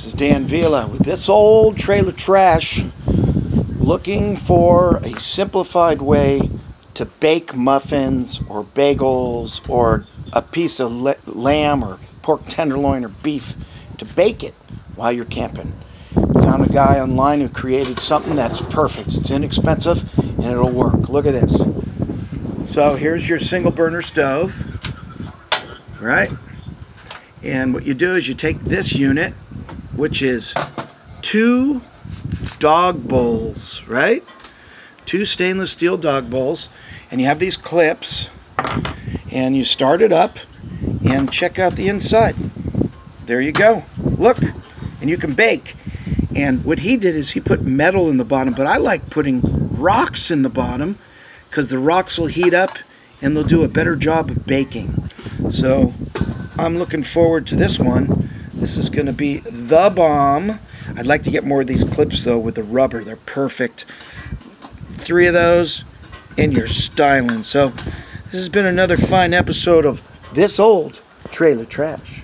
This is Dan Vila with this old trailer trash looking for a simplified way to bake muffins or bagels or a piece of lamb or pork tenderloin or beef to bake it while you're camping. Found a guy online who created something that's perfect. It's inexpensive and it'll work. Look at this. So here's your single burner stove, right? And what you do is you take this unit, which is two dog bowls, right? Two stainless steel dog bowls, and you have these clips, and you start it up and check out the inside. There you go. Look, and you can bake. And what he did is he put metal in the bottom, but I like putting rocks in the bottom because the rocks will heat up and they'll do a better job of baking. So I'm looking forward to this one. This is going to be the bomb. I'd like to get more of these clips though with the rubber. They're perfect. Three of those and you're styling. So this has been another fine episode of This Old Trailer Trash.